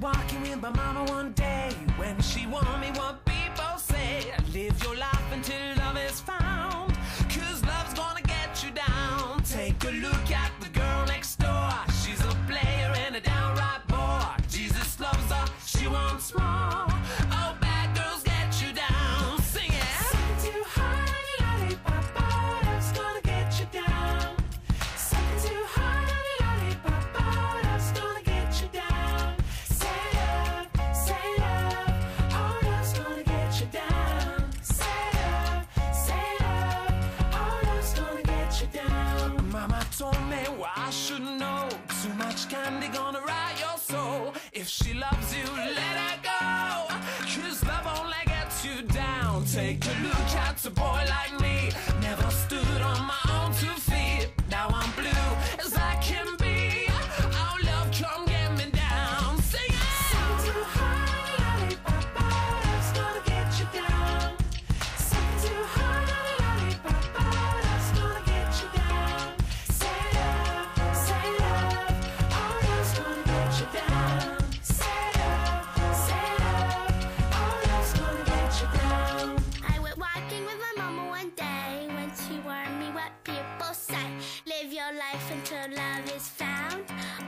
told my mama one day when she warned me what people say. Live your life until love is found. Cause love's gonna get you down. Take a look at the girl next door. She's a player and a downright bore. Jesus loves her, she wants more. Mama told me what I should know. Too much candy gonna rot your soul. If she loves you, let her go. Cause love only gets you down. Take a look at a boy like me. Never stood on my own two feet. Life until love is found,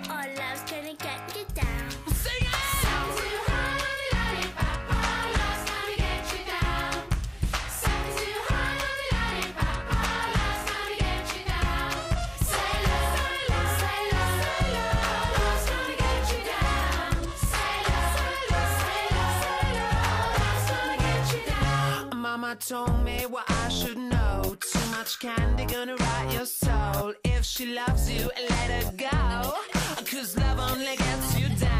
or love's gonna get you down. Sing us you high, what you lady, papa, last time to get you down. Say too high, what it. Papa, that's how we get you down. Say lost, say lost, say less, say you're gonna get you down. Say less, I love, say, that's gonna get you down. Mama told me what I should know. Too much candy gonna rot your soul. If she loves you, let her go. Cause love only gets you down.